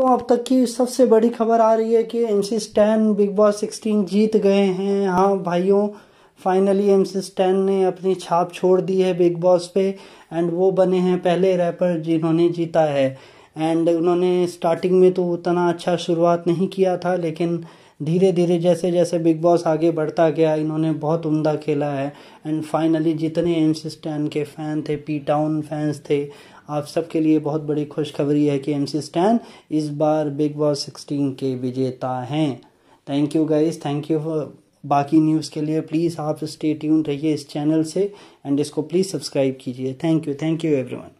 दोस्तों अब तक की सबसे बड़ी खबर आ रही है कि M C Stan Bigg Boss 16 जीत गए हैं। हाँ भाइयों फाइनली एम सी स्टैन ने अपनी छाप छोड़ दी है बिग बॉस पे एंड वो बने हैं पहले रैपर जिन्होंने जीता है। एंड उन्होंने स्टार्टिंग में तो उतना अच्छा शुरुआत नहीं किया था, लेकिन धीरे धीरे जैसे जैसे बिग बॉस आगे बढ़ता गया, इन्होंने बहुत उमदा खेला है। एंड फाइनली जितने एम के फ़ैन थे पी टाउन फैंस थे, आप सबके लिए बहुत बड़ी खुशखबरी है कि एम स्टैन इस बार बिग बॉस सिक्सटीन के विजेता हैं। Thank you guys thank you for बाकी न्यूज़ के लिए। प्लीज़ आप स्टे ट्यून रहिए इस चैनल से एंड इसको प्लीज़ सब्सक्राइब कीजिए। Thank you thank you everyone